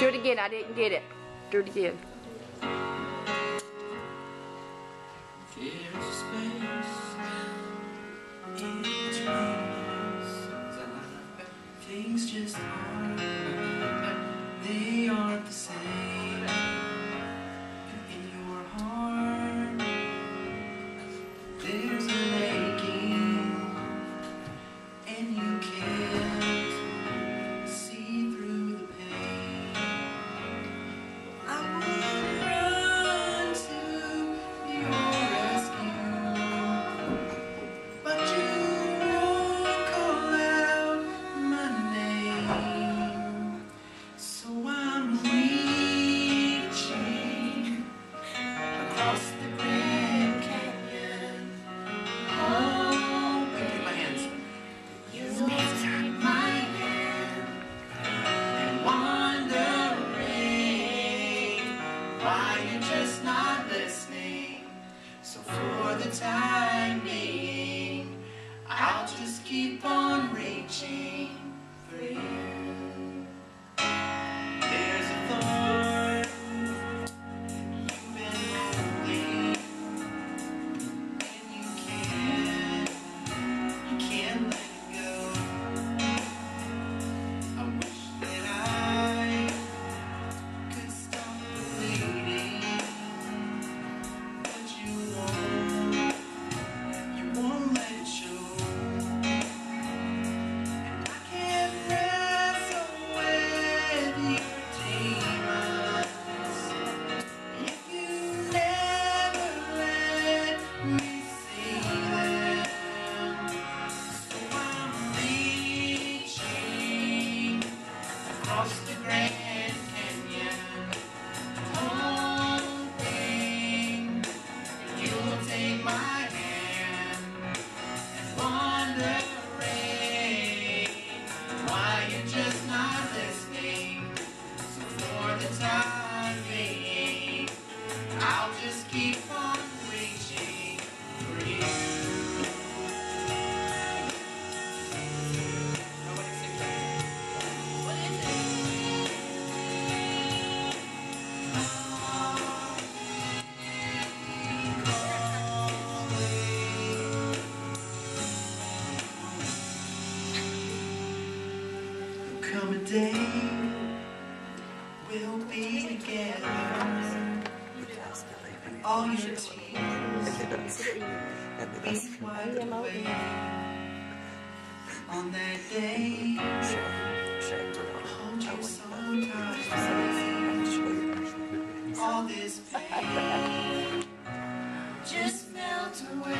Do it again. I didn't get it. Do it again. Things just us day we'll be together. All your tears be wiped away. On that day, hold you so tight. All this pain just melt away.